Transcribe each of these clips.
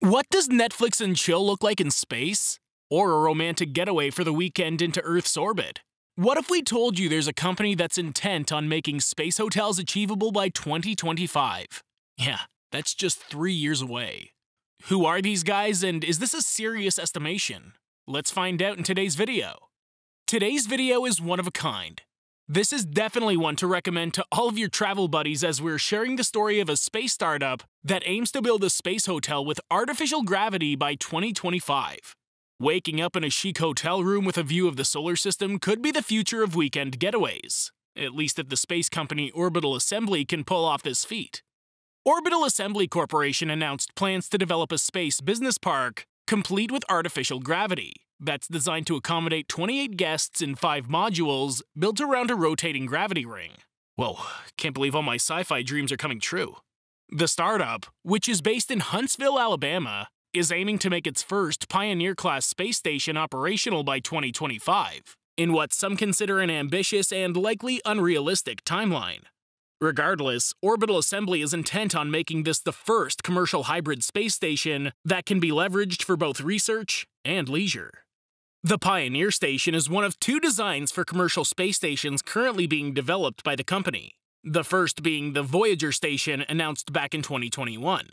What does Netflix and chill look like in space? Or a romantic getaway for the weekend into Earth's orbit? What if we told you there's a company that's intent on making space hotels achievable by 2025? Yeah, that's just three years away. Who are these guys, and is this a serious estimation? Let's find out in today's video. Today's video is one of a kind. This is definitely one to recommend to all of your travel buddies as we're sharing the story of a space startup that aims to build a space hotel with artificial gravity by 2025. Waking up in a chic hotel room with a view of the solar system could be the future of weekend getaways, at least if the space company Orbital Assembly can pull off this feat. Orbital Assembly Corporation announced plans to develop a space business park complete with artificial gravity that's designed to accommodate 28 guests in 5 modules built around a rotating gravity ring. Whoa, can't believe all my sci fi dreams are coming true. The startup, which is based in Huntsville, Alabama, is aiming to make its first Pioneer class space station operational by 2025, in what some consider an ambitious and likely unrealistic timeline. Regardless, Orbital Assembly is intent on making this the first commercial hybrid space station that can be leveraged for both research and leisure. The Pioneer Station is one of two designs for commercial space stations currently being developed by the company, the first being the Voyager station announced back in 2021.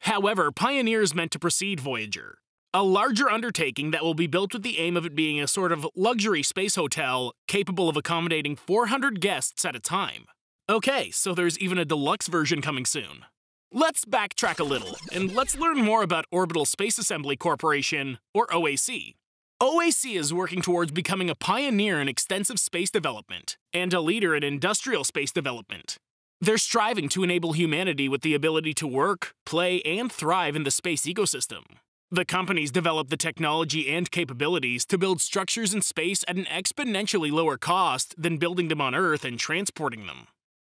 However, Pioneer is meant to precede Voyager, a larger undertaking that will be built with the aim of it being a sort of luxury space hotel capable of accommodating 400 guests at a time. Okay, so there's even a deluxe version coming soon. Let's backtrack a little, and let's learn more about Orbital Space Assembly Corporation, or OAC. OAC is working towards becoming a pioneer in extensive space development and a leader in industrial space development. They're striving to enable humanity with the ability to work, play, and thrive in the space ecosystem. The companies develop the technology and capabilities to build structures in space at an exponentially lower cost than building them on Earth and transporting them.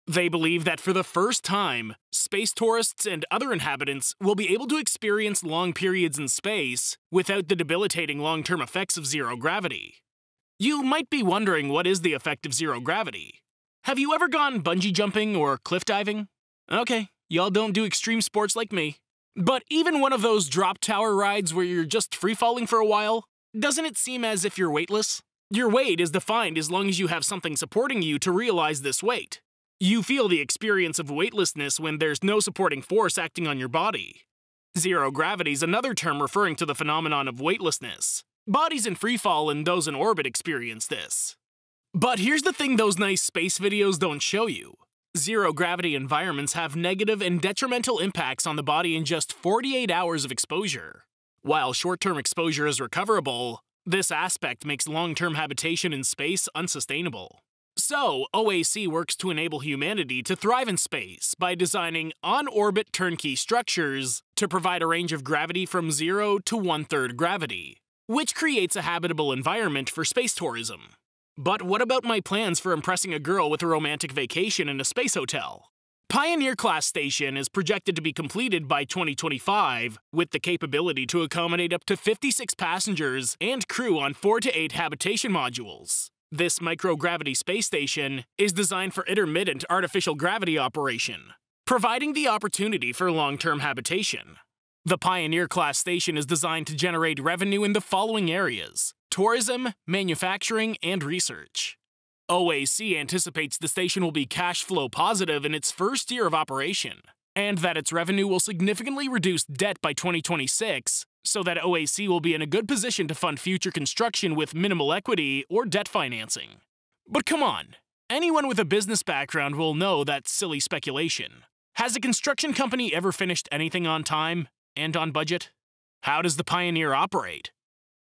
They believe that for the first time, space tourists and other inhabitants will be able to experience long periods in space without the debilitating long term effects of zero gravity. You might be wondering what is the effect of zero gravity. Have you ever gone bungee jumping or cliff diving? Okay, y'all don't do extreme sports like me. But even one of those drop tower rides where you're just free falling for a while, doesn't it seem as if you're weightless? Your weight is defined as long as you have something supporting you to realize this weight. You feel the experience of weightlessness when there's no supporting force acting on your body. Zero gravity is another term referring to the phenomenon of weightlessness. Bodies in freefall and those in orbit experience this. But here's the thing those nice space videos don't show you. Zero gravity environments have negative and detrimental impacts on the body in just 48 hours of exposure. While short term exposure is recoverable, this aspect makes long term habitation in space unsustainable. So, OAC works to enable humanity to thrive in space by designing on orbit turnkey structures to provide a range of gravity from zero to one third gravity, which creates a habitable environment for space tourism. But what about my plans for impressing a girl with a romantic vacation in a space hotel? Pioneer class station is projected to be completed by 2025 with the capability to accommodate up to 56 passengers and crew on 4 to 8 habitation modules. This microgravity space station is designed for intermittent artificial gravity operation, providing the opportunity for long-term habitation. The Pioneer class station is designed to generate revenue in the following areas tourism, manufacturing, and research. OAC anticipates the station will be cash flow positive in its first year of operation, and that its revenue will significantly reduce debt by 2026 so that OAC will be in a good position to fund future construction with minimal equity or debt financing. But come on, anyone with a business background will know that's silly speculation. Has a construction company ever finished anything on time and on budget? How does the Pioneer operate?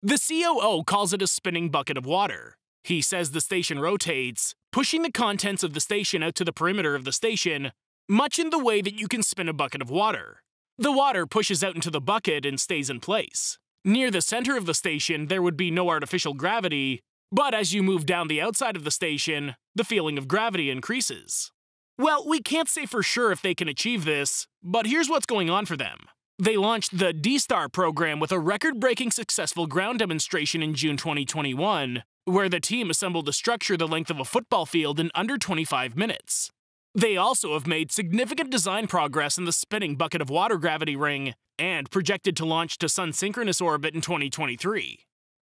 The COO calls it a spinning bucket of water. He says the station rotates, pushing the contents of the station out to the perimeter of the station, much in the way that you can spin a bucket of water. The water pushes out into the bucket and stays in place. Near the center of the station, there would be no artificial gravity, but as you move down the outside of the station, the feeling of gravity increases. Well, we can't say for sure if they can achieve this, but here's what's going on for them. They launched the D-Star program with a record-breaking successful ground demonstration in June 2021, where the team assembled a structure the length of a football field in under 25 minutes. They also have made significant design progress in the spinning bucket of water gravity ring and projected to launch to sun synchronous orbit in 2023.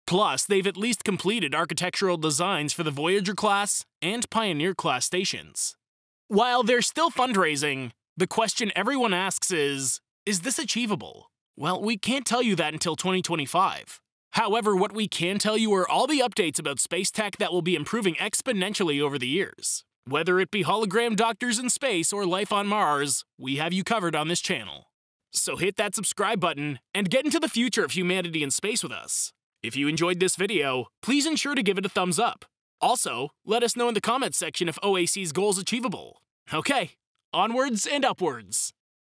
Plus, they've at least completed architectural designs for the Voyager class and Pioneer class stations. While they're still fundraising, the question everyone asks is Is this achievable? Well, we can't tell you that until 2025. However, what we can tell you are all the updates about space tech that will be improving exponentially over the years. Whether it be hologram doctors in space or life on Mars, we have you covered on this channel. So hit that subscribe button and get into the future of humanity in space with us. If you enjoyed this video, please ensure to give it a thumbs up. Also, let us know in the comments section if OAC's goal is achievable. Okay, onwards and upwards.